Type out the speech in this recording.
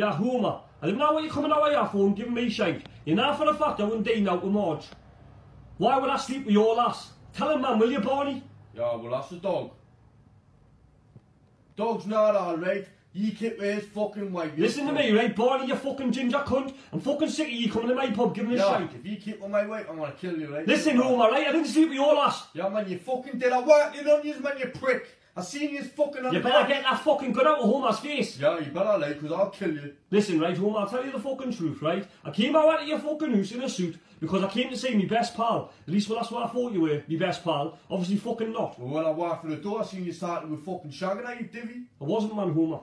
Yeah, Homer. I didn't know what you're coming out here for and giving me shite. You know for the fact I wouldn't dine out with Marge. Why would I sleep with your lass? Tell him, man, will you, Barney? Yeah, well, that's the dog. Dog's not alright. You keep his fucking wife. Listen to me, right, Barney, you fucking ginger cunt. I'm fucking sick of you coming to my pub giving Yeah, shite. if you keep with my wife, I'm gonna kill you, right? Listen, Homer, right, I didn't sleep with your lass. Yeah, man, you fucking did. I worked on you, man, you prick. I seen you fucking on You the better get that fucking gun out of Homer's face. Yeah, you better, like, because I'll kill you. Listen, right, Homer, I'll tell you the fucking truth, right? I came out at your fucking house in a suit because I came to see me best pal. At least, well, that's what I thought you were, me best pal. Obviously, fucking not. Well, when I walked through the door, I seen you starting with fucking shagging at you, divvy. I wasn't, man, Homer.